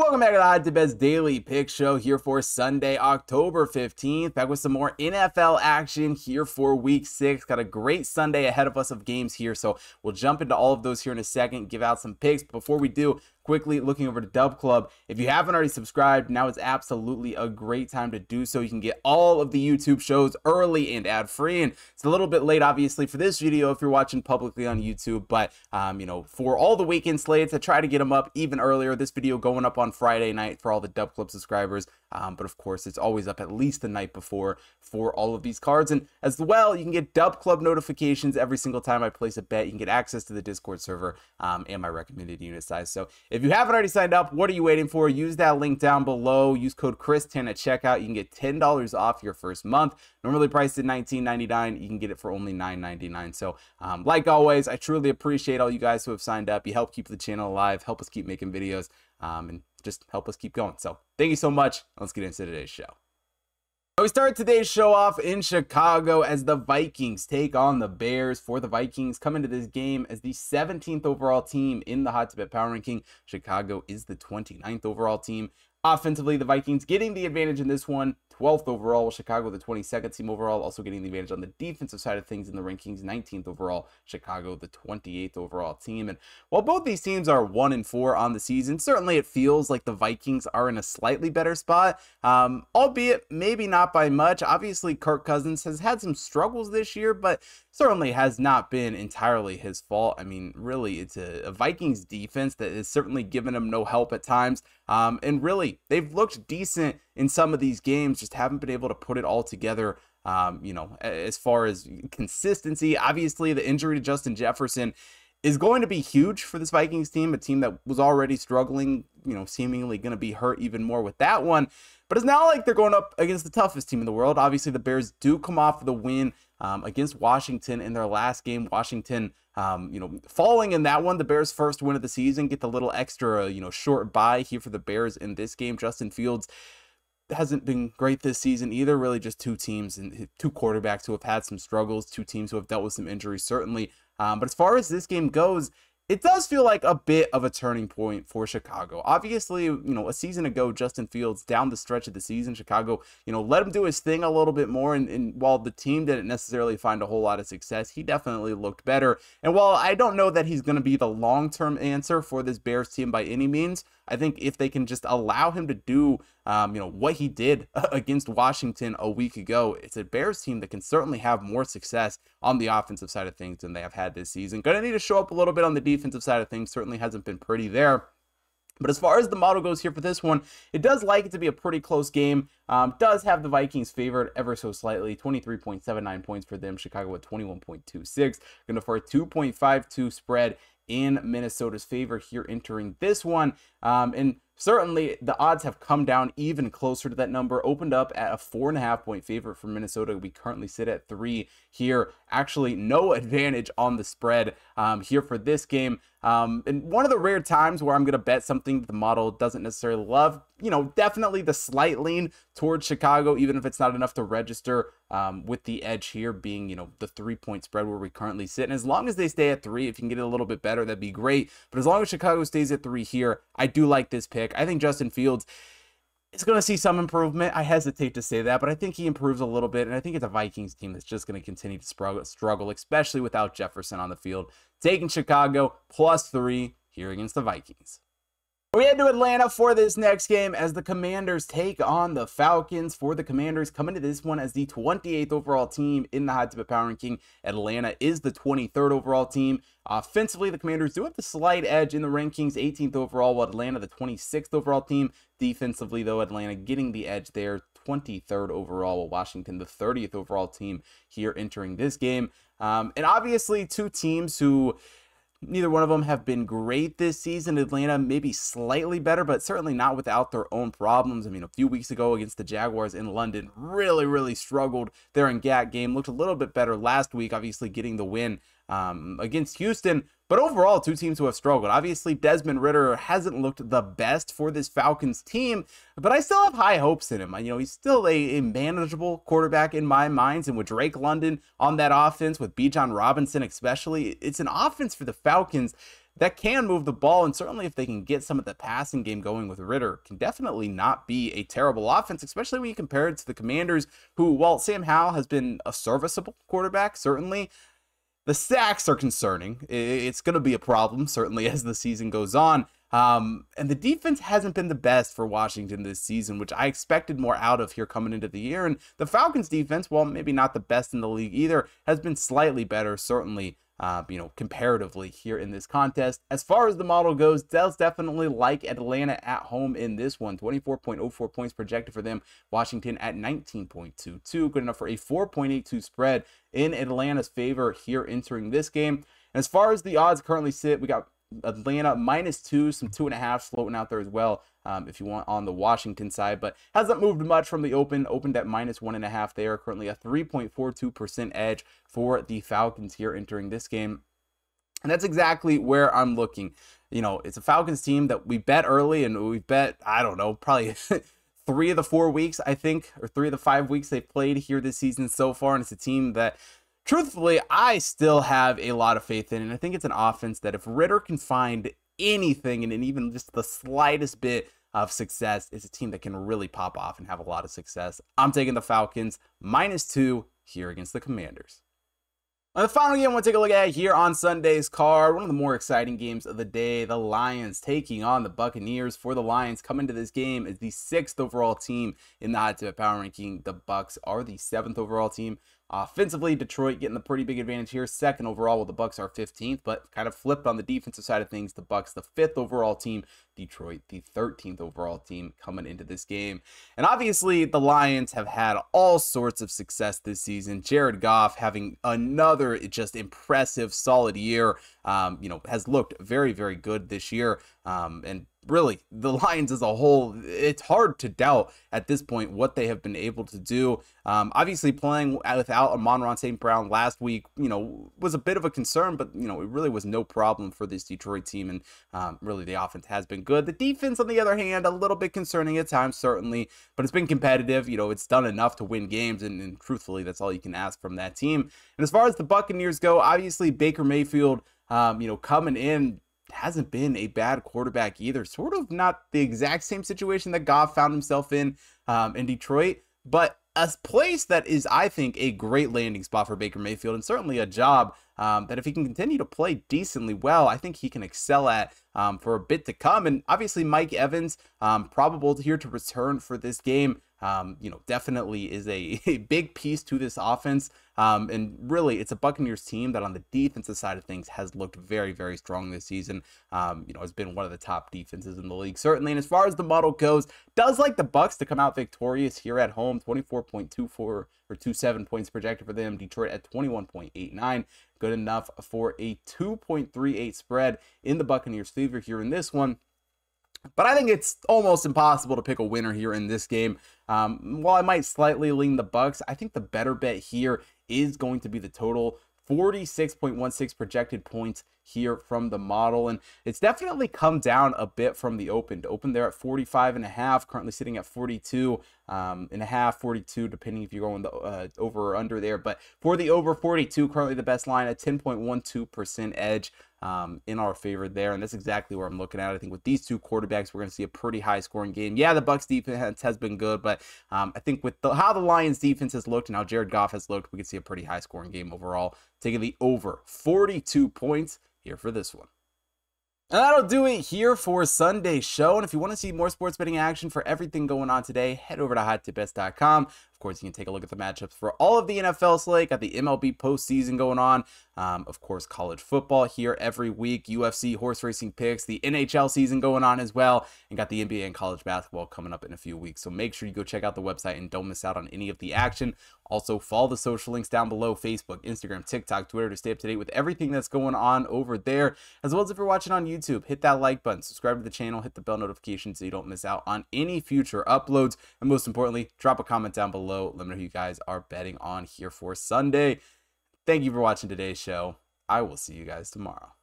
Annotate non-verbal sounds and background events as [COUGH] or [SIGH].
Welcome back to the Hot Tip Bets Daily Pick Show here for Sunday, October 15th. Back with some more NFL action here for week six. Got a great Sunday ahead of us of games here, so we'll jump into all of those here in a second, give out some picks. Before we do, quickly looking over to Dub Club. If you haven't already subscribed, now is absolutely a great time to do so. You can get all of the YouTube shows early and ad free. And it's a little bit late, obviously, for this video if you're watching publicly on YouTube. But, um, you know, for all the weekend slates, I try to get them up even earlier. This video going up on Friday night for all the Dub Club subscribers. Um, but of course, it's always up at least the night before for all of these cards. And as well, you can get Dub Club notifications every single time I place a bet. You can get access to the Discord server um, and my recommended unit size. So if you haven't already signed up, what are you waiting for? Use that link down below. Use code Chris10 at checkout. You can get $10 off your first month. Normally priced at $19.99. You can get it for only $9.99. So um, like always, I truly appreciate all you guys who have signed up. You help keep the channel alive, help us keep making videos. Um, and just help us keep going. So thank you so much. Let's get into today's show. We start today's show off in Chicago as the Vikings take on the Bears. For the Vikings, come into this game as the 17th overall team in the Hot Tip Power Ranking. Chicago is the 29th overall team. Offensively, the Vikings getting the advantage in this one. 12th overall, with Chicago the 22nd team overall, also getting the advantage on the defensive side of things in the rankings. 19th overall, Chicago the 28th overall team. And while both these teams are one and four on the season, certainly it feels like the Vikings are in a slightly better spot, um, albeit maybe not by much. Obviously, Kirk Cousins has had some struggles this year, but certainly has not been entirely his fault. I mean, really, it's a, a Vikings defense that has certainly given him no help at times. Um, and really, they've looked decent in some of these games, just haven't been able to put it all together. Um, you know, as far as consistency, obviously the injury to Justin Jefferson is going to be huge for this Vikings team, a team that was already struggling, you know, seemingly going to be hurt even more with that one. But it's not like they're going up against the toughest team in the world. Obviously, the Bears do come off of the win um, against Washington in their last game. Washington, um, you know, falling in that one, the Bears' first win of the season, get the little extra, you know, short bye here for the Bears in this game. Justin Fields hasn't been great this season either. Really, just two teams and two quarterbacks who have had some struggles, two teams who have dealt with some injuries, certainly. Um, but as far as this game goes, it does feel like a bit of a turning point for Chicago. Obviously, you know, a season ago, Justin Fields down the stretch of the season, Chicago, you know, let him do his thing a little bit more. And, and, while the team didn't necessarily find a whole lot of success, he definitely looked better. And while I don't know that he's going to be the long term answer for this Bears team by any means, I think if they can just allow him to do, um, you know, what he did [LAUGHS] against Washington a week ago, it's a Bears team that can certainly have more success on the offensive side of things than they have had this season. Going to need to show up a little bit on the defensive side of things. Certainly hasn't been pretty there. But as far as the model goes here for this one, it does like it to be a pretty close game. Um, does have the Vikings favored ever so slightly, 23.79 points for them. Chicago at 21.26. Going to for a 2.52 spread in Minnesota's favor here entering this one. Um, and certainly the odds have come down even closer to that number, opened up at a four and a half point favorite for Minnesota. We currently sit at three here. Actually, no [LAUGHS] advantage on the spread um, here for this game. Um, and one of the rare times where I'm going to bet something the model doesn't necessarily love, you know, definitely the slight lean towards Chicago, even if it's not enough to register um, with the edge here being, you know, the three point spread where we currently sit. And as long as they stay at three, if you can get it a little bit better, that'd be great. But as long as Chicago stays at three here, I do like this pick. I think Justin Fields is going to see some improvement. I hesitate to say that, but I think he improves a little bit. And I think it's a Vikings team that's just going to continue to struggle, especially without Jefferson on the field. Taking Chicago plus three here against the Vikings. We head to Atlanta for this next game as the Commanders take on the Falcons. For the Commanders, coming to this one as the 28th overall team in the Hot Tip Power Ranking. Atlanta is the 23rd overall team. Offensively, the Commanders do have the slight edge in the rankings, 18th overall, while Atlanta the 26th overall team. Defensively, though, Atlanta getting the edge there, 23rd overall, while Washington the 30th overall team here entering this game. Um, and obviously, two teams who Neither one of them have been great this season. Atlanta maybe slightly better, but certainly not without their own problems. I mean, a few weeks ago against the Jaguars in London, really, really struggled there in GAT game. Looked a little bit better last week, obviously getting the win um, against Houston. But overall, two teams who have struggled. Obviously, Desmond Ridder hasn't looked the best for this Falcons team, but I still have high hopes in him. You know, he's still a, a manageable quarterback in my minds. And with Drake London on that offense, with Bijan Robinson especially, it's an offense for the Falcons that can move the ball. And certainly if they can get some of the passing game going with Ridder, can definitely not be a terrible offense, especially when you compare it to the Commanders, who, while Sam Howell has been a serviceable quarterback, certainly the sacks are concerning. It's going to be a problem, certainly, [LAUGHS] as the season goes on. Um, and the defense hasn't been the best for Washington this season, which I expected more out of here coming into the year. And the Falcons defense, while maybe not the best in the league either, has been slightly better, certainly uh, you know, comparatively here in this contest. As far as the model goes, Dell's definitely like Atlanta at home in this one. 24.04 points projected for them. Washington at 19.22. Good enough for a 4.82 spread in Atlanta's favor here entering this game. And as far as the odds currently sit, we got Atlanta minus two, some two and a half floating out there as well. Um, if you want on the Washington side, but hasn't moved much from the open. Opened at minus one and a half there. Currently a 3.42% edge for the Falcons here entering this game. And that's exactly where I'm looking. You know, it's a Falcons team that we bet early and we bet, I don't know, probably [LAUGHS] three of the four weeks, I think, or three of the five weeks they've played here this season so far. And it's a team that truthfully, I still have a lot of faith in, and I think it's an offense that if Ridder can find anything and even just the slightest bit of success, is a team that can really pop off and have a lot of success. I'm taking the Falcons minus two here against the Commanders. And the final game I want to take a look at here on Sunday's card, one of the more exciting games of the day, the Lions taking on the Buccaneers. For the Lions, coming to this game as the sixth overall team in the hot tip power ranking. The Bucks are the seventh overall team. Offensively, Detroit getting the pretty big advantage here. Second overall, while the Bucks are 15th, but kind of flipped on the defensive side of things. The Bucks, the fifth overall team. Detroit, the 13th overall team coming into this game. And obviously, the Lions have had all sorts of success this season. Jared Goff having another just impressive, solid year. Um, you know, has looked very, very good this year. Um, and really the [LAUGHS] Lions as a whole, it's hard to doubt at this point what they have been able to do. Um, obviously, playing without Amon-Ra St. Brown last week, you know, was a bit of a concern, but you know, it really was no problem for this Detroit team, and um, really the offense has been good. The defense, on the other hand, a little bit concerning at times, certainly, but it's been competitive. You know, it's done enough to win games, and, and truthfully, that's all you can ask from that team. And as far as the Buccaneers go, obviously Baker Mayfield. Um, you know, coming in hasn't been a bad quarterback either. Sort of not the exact same situation that Goff found himself in um, in Detroit, but a place that is, I think, a great landing spot for Baker Mayfield and certainly a job um, that if he can continue to play decently well, I think he can excel at um, for a bit to come. And obviously, Mike Evans, um, probable here to return for this game um, you know, definitely is a, [LAUGHS] a, big piece to this offense. Um, and really, it's a Buccaneers team that on the defensive side of things has looked very, very strong this season. Um, you know, has been one of the top defenses in the league, certainly. And as far as the model goes, does like the Bucks to come out victorious here at home, 24.24 or 27 points projected for them. Detroit at 21.89, good enough for a 2.38 spread in the Buccaneers' favor here in this one. But I think it's almost impossible to pick a winner here in this game. Um, while I might slightly lean the Bucks, I think the better bet here is going to be the total. 46.16 projected points here from the model and it's definitely come down a bit from the open to open there at 45 and a half currently sitting at 42 um, and a half 42 depending if you're going the, uh, over or under there but for the over 42 currently the best line at 10.12 percent edge um, in our favor there, and that's exactly where I'm looking at. I think with these two quarterbacks, we're going to see a pretty high scoring game. Yeah, the Bucks defense has been good, but um, I think with the, how the Lions defense has looked and how Jared Goff has looked, we could see a pretty high scoring game overall. Taking the over 42 points here for this one. And that'll do it here for Sunday's show. And if you want to see more sports betting action for everything going on today, head over to hottipbets.com course, you can take a look at the matchups for all of the NFL slate. Got the MLB postseason going on. Um, of course, college football here every week. UFC horse racing picks. The NHL season going on as well. And got the NBA and college basketball coming up in a few weeks. So make sure you go check out the website and don't miss out on any of the action. Also, follow the social links down below Facebook, Instagram, TikTok, Twitter to stay up to date with everything that's going on over there. As well as if you're watching on YouTube, hit that like button, subscribe to the channel, hit the bell notification so you don't miss out on any future uploads. And most importantly, drop a comment down below below. Let me know who you guys are betting on here for Sunday. Thank you for watching today's show. I will see you guys tomorrow.